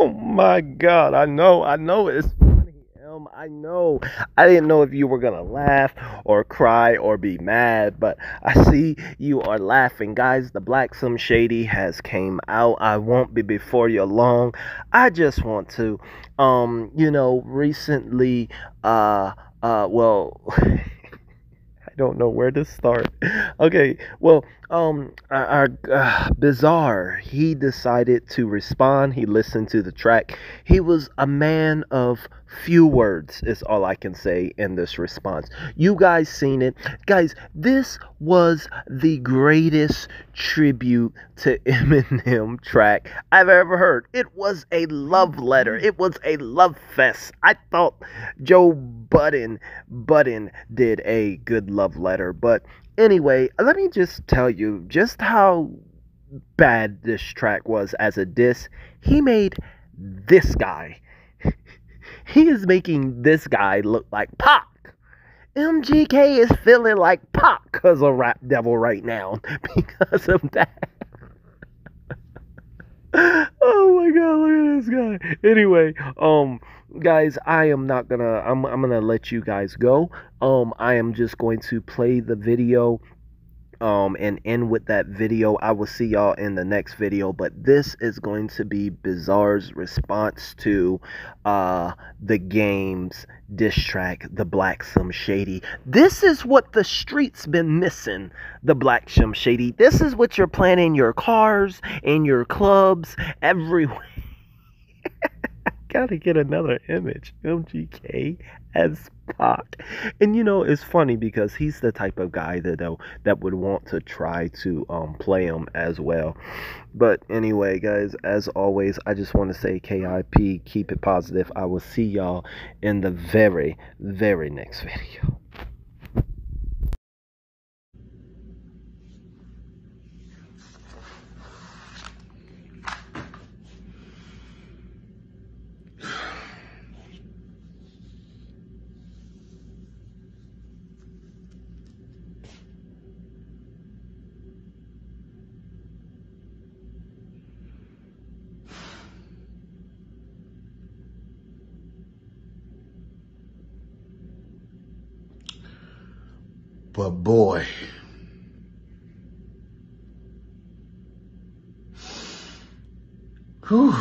Oh my God. I know. I know it's funny. I know. I didn't know if you were going to laugh or cry or be mad, but I see you are laughing. Guys, the Black Shady has came out. I won't be before you long. I just want to, um, you know, recently, uh, uh, well, don't know where to start. Okay, well, um, our, uh, Bizarre. He decided to respond. He listened to the track. He was a man of few words. Is all I can say in this response. You guys seen it, guys? This was the greatest tribute to Eminem track I've ever heard. It was a love letter. Mm-hmm. It was a love fest. I thought Joe Budden Budden did a good love letter, but Anyway, let me just tell you just how bad this track was as a diss. He made this guy. he is making this guy look like Pac. MGK is feeling like Pac because of Rap Devil right now because of that. oh my god, look at this guy. Anyway, um guys i am not gonna I'm, I'm gonna let you guys go um i am just going to play the video um and end with that video. I will see y'all in the next video but this is going to be Bizarre's response to uh the game's diss track the black shady. This is what the streets been missing the black shady. This is what you're playing in your cars in your clubs everywhere gotta get another image. MGK as Pac. And you know, it's funny because he's the type of guy that uh, that would want to try to um, play him as well. But anyway, guys, as always, I just want to say KIP, keep it positive. I will see y'all in the very, very next video. But boy, whew.